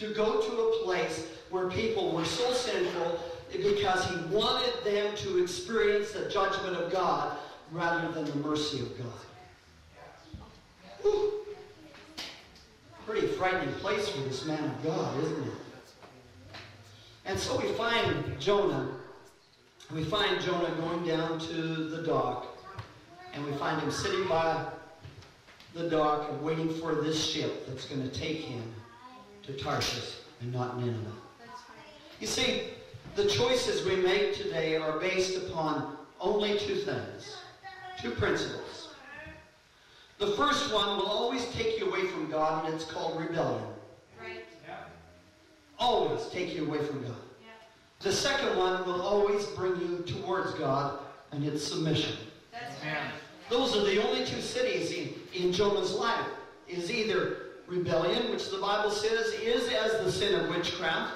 to go to a place where people were so sinful because he wanted them to experience the judgment of God rather than the mercy of God. Whew. Pretty frightening place for this man of God, isn't it? And so we find Jonah. We find Jonah going down to the dock. And we find him sitting by the dock and waiting for this ship that's going to take him to Tarshish and not Nineveh. You see, the choices we make today are based upon only two things, two principles. The first one will always take you away from God, and it's called rebellion. Right. Always take you away from God. Yeah. The second one will always bring you towards God, and it's submission. That's right. Those are the only two cities in, in Jonah's life. Is either rebellion, which the Bible says is as the sin of witchcraft,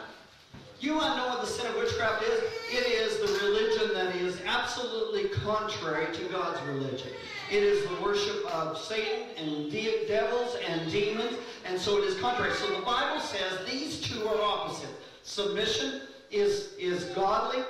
you want to know what the sin of witchcraft is? It is the religion that is absolutely contrary to God's religion. It is the worship of Satan and de- devils and demons, and so it is contrary. So the Bible says these two are opposite. Submission is, is godly,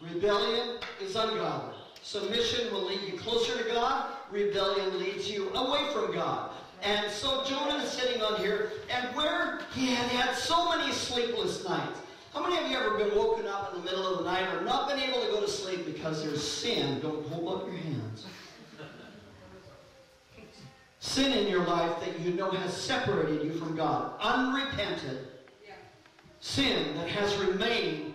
rebellion is ungodly. Submission will lead you closer to God, rebellion leads you away from God. And so Jonah is sitting on here, and where he had had so many sleepless nights. How many of you ever been woken up in the middle of the night or not been able to go to sleep because there's sin? Don't hold up your hands. sin in your life that you know has separated you from God. Unrepented sin that has remained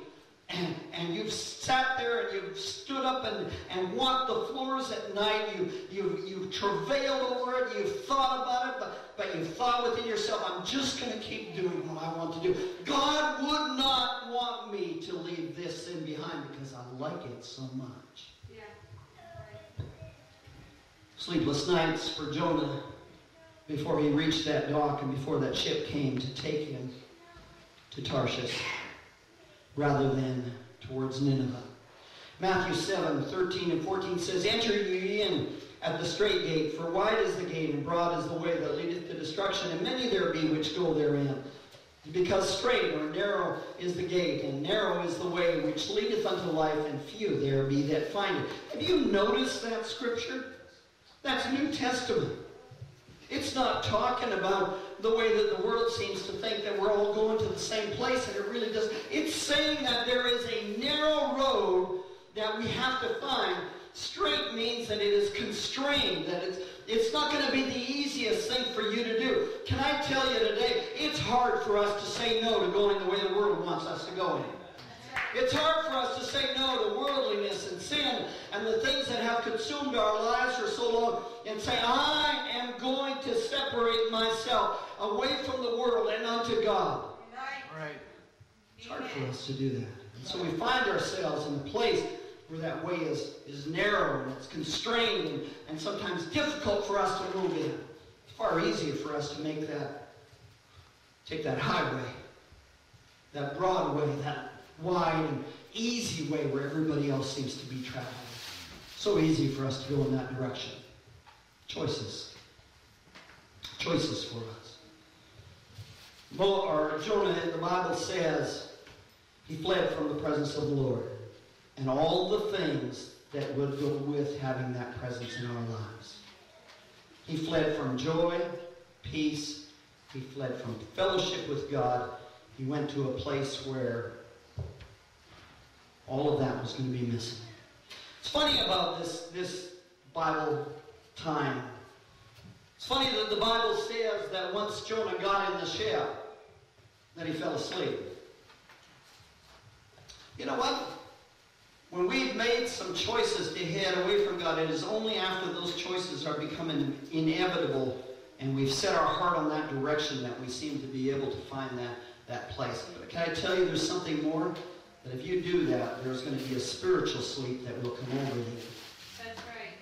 and, and you've sat there and you've stood up and, and walked the floors at night. You, you, you've travailed over it. You've thought about it, but, but you've thought within yourself, I'm just going to keep doing what I want to do. God would not want me to leave this sin behind because I like it so much. Yeah. Sleepless nights for Jonah before he reached that dock and before that ship came to take him to Tarshish rather than towards Nineveh. Matthew 7, 13 and 14 says, Enter ye in at the strait gate, for wide is the gate, and broad is the way that leadeth to destruction, and many there be which go therein. Because strait or narrow is the gate, and narrow is the way which leadeth unto life, and few there be that find it. Have you noticed that scripture? That's New Testament. It's not talking about the way that the world seems to think that we're all going to the same place, and it really does. It's saying that there is a narrow road that we have to find. Strait means that it is constrained, that it's, it's not going to be the easiest thing for you to do. Can I tell you today, it's hard for us to say no to going the way the world wants us to go in. It's hard for us to say no to worldliness and sin and the things that have consumed our lives for so long and say, I am going to separate myself away from the world and unto God. Right. It's hard for us to do that. And so we find ourselves in a place where that way is, is narrow and it's constrained and, and sometimes difficult for us to move in. It's far easier for us to make that, take that highway, that broad way, that wide and easy way where everybody else seems to be traveling. So easy for us to go in that direction. Choices. Choices for us. Mo, or Jonah in the Bible says he fled from the presence of the Lord and all the things that would go with having that presence in our lives. He fled from joy, peace. He fled from fellowship with God. He went to a place where all of that was going to be missing. It's funny about this, this Bible time. It's funny that the Bible says that once Jonah got in the ship, that he fell asleep. You know what? When we've made some choices to head away from God, it is only after those choices are becoming inevitable and we've set our heart on that direction that we seem to be able to find that, that place. But can I tell you there's something more? That if you do that, there's going to be a spiritual sleep that will come over you. That's right.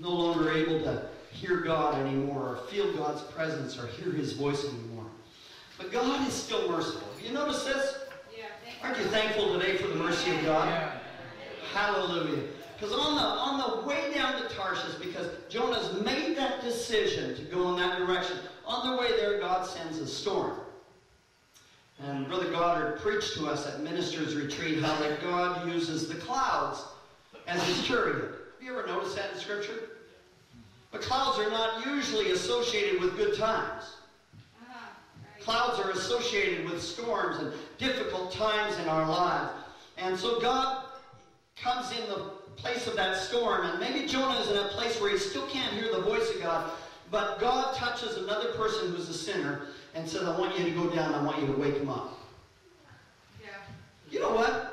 No longer able to hear God anymore, or feel God's presence, or hear His voice anymore. But God is still merciful. Have you noticed this? Yeah. Aren't you thankful today for the mercy of God? Yeah. Hallelujah. Because on the, on the way down to Tarshish, because Jonah's made that decision to go in that direction, on the way there, God sends a storm. And Brother Goddard preached to us at Ministers Retreat how that God uses the clouds as his chariot. Have you ever noticed that in Scripture? But clouds are not usually associated with good times. Clouds are associated with storms and difficult times in our lives. And so God comes in the place of that storm. And maybe Jonah is in a place where he still can't hear the voice of God. But God touches another person who's a sinner and says, I want you to go down. I want you to wake him up. Yeah. You know what?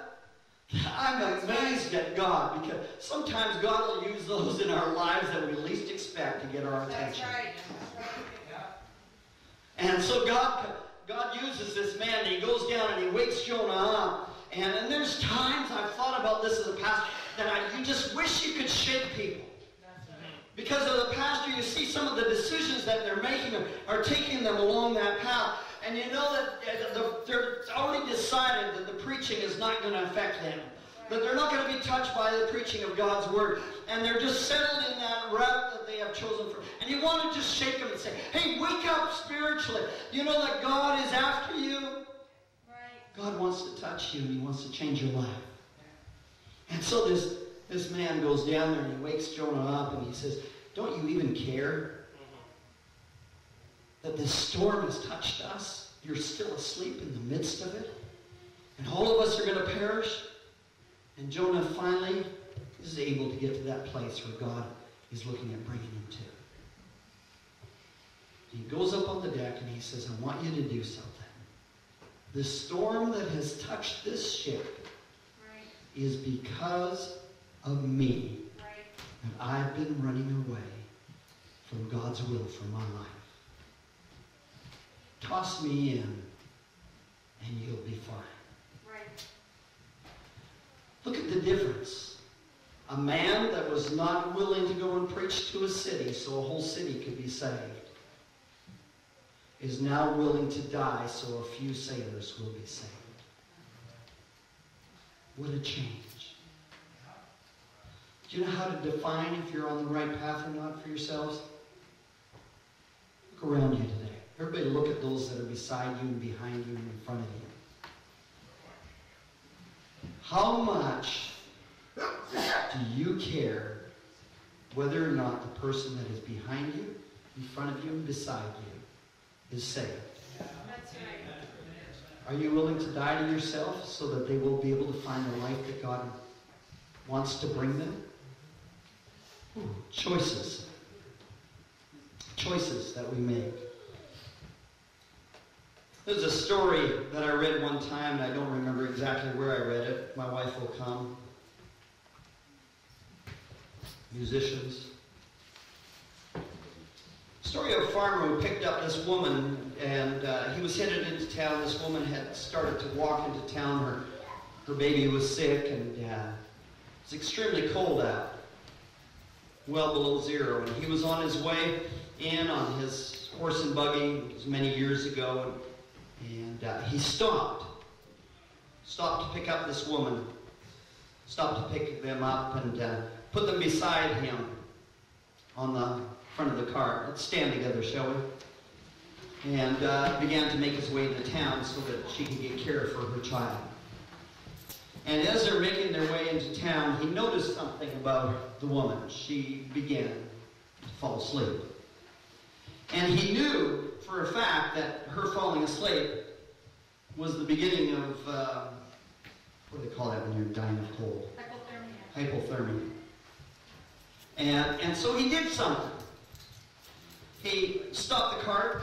I'm amazed at God because sometimes God will use those in our lives that we least expect to get our attention. That's right. That's right. Yeah. And so God, God uses this man and he goes down and he wakes Jonah up. And, and there's times I've thought about this as a pastor that I, you just wish you could shake people. Because of the pastor, you see some of the decisions that they're making are, taking them along that path. And you know that they're already decided that the preaching is not going to affect them. That they're not going to be touched by the preaching of God's word. And they're just settled in that route that they have chosen for. And you want to just shake them and say, hey, wake up spiritually. You know that God is after you. God wants to touch you and he wants to change your life. And so this, this man goes down there and he wakes Jonah up and he says, don't you even care that this storm has touched us? You're still asleep in the midst of it? And all of us are going to perish? And Jonah finally is able to get to that place where God is looking at bringing him to. He goes up on the deck and he says, I want you to do something. The storm that has touched this ship right. is because of me that I've been running away from God's will for my life. Toss me in and you'll be fine. Look at the difference. A man that was not willing to go and preach to a city so a whole city could be saved is now willing to die so a few sailors will be saved. What a change. Do you know how to define if you're on the right path or not for yourselves? Look around you today. Everybody look at those that are beside you and behind you and in front of you. How much do you care whether or not the person that is behind you, in front of you, and beside you is saved? Are you willing to die to yourself so that they will be able to find the life that God wants to bring them? Choices. Choices that we make. There's a story that I read one time, and I don't remember exactly where I read it. My wife will come. Musicians. Story of a farmer who picked up this woman, and uh, he was headed into town. This woman had started to walk into town. Her, her baby was sick, and uh, it was extremely cold out, well below zero. And he was on his way in on his horse and buggy. Many years ago, and and uh, he stopped. Stopped to pick up this woman. Stopped to pick them up and uh, put them beside him on the front of the car. Let's stand together, shall we? And uh, began to make his way into town so that she could get care for her child. And as they're making their way into town, he noticed something about the woman. She began to fall asleep. And he knew for a fact that her falling asleep was the beginning of, uh, what do they call that when you're dying of cold? Hypothermia. Hypothermia. And, and so he did something. He stopped the cart.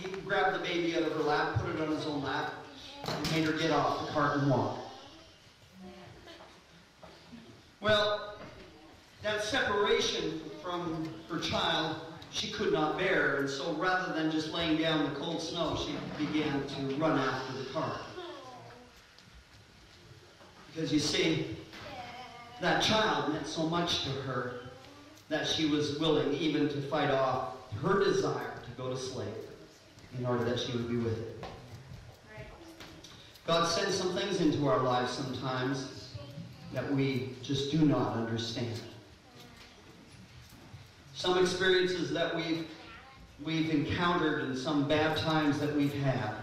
He grabbed the baby out of her lap, put it on his own lap, and made her get off the cart and walk. Well, that separation from her child she could not bear. And so rather than just laying down in the cold snow, she began to run after the cart. Because you see, that child meant so much to her that she was willing even to fight off her desire to go to sleep in order that she would be with it. God sends some things into our lives sometimes that we just do not understand. Some experiences that we've, we've encountered and some bad times that we've had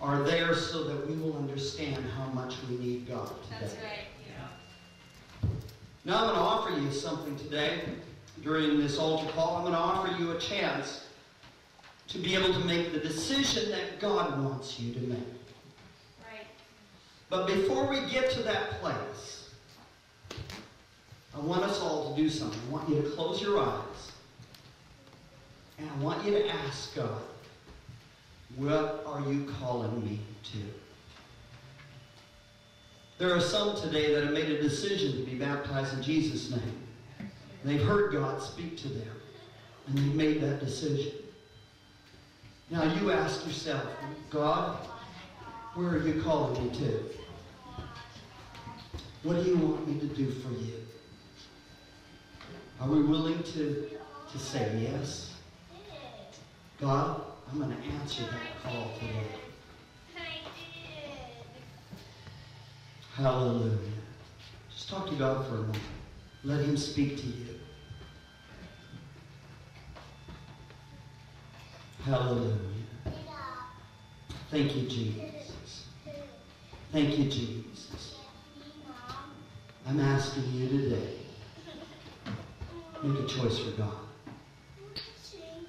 are there so that we will understand how much we need God today. That's right. Yeah. Now I'm going to offer you something today during this altar call. I'm going to offer you a chance to be able to make the decision that God wants you to make. But before we get to that place, I want us all to do something. I want you to close your eyes. And I want you to ask God, what are you calling me to? There are some today that have made a decision to be baptized in Jesus' name. They've heard God speak to them, and they've made that decision. Now you ask yourself, God, where are you calling me to? What do you want me to do for you? Are we willing to, to say yes? God, I'm going to answer that call today. Hallelujah. Just talk to God for a moment. Let Him speak to you. Hallelujah. Thank you, Jesus. Thank you, Jesus. I'm asking you today, make a choice for God.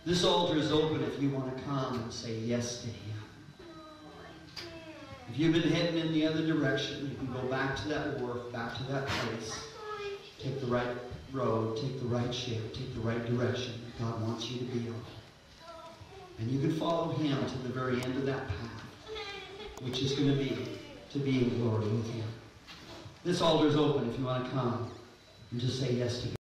This altar is open if you want to come and say yes to Him. If you've been heading in the other direction, you can go back to that wharf, back to that place. Take the right road, take the right ship, take the right direction that God wants you to be on. And you can follow Him to the very end of that path, which is going to be to be in glory with Him. This altar is open if you want to come and just say yes to God.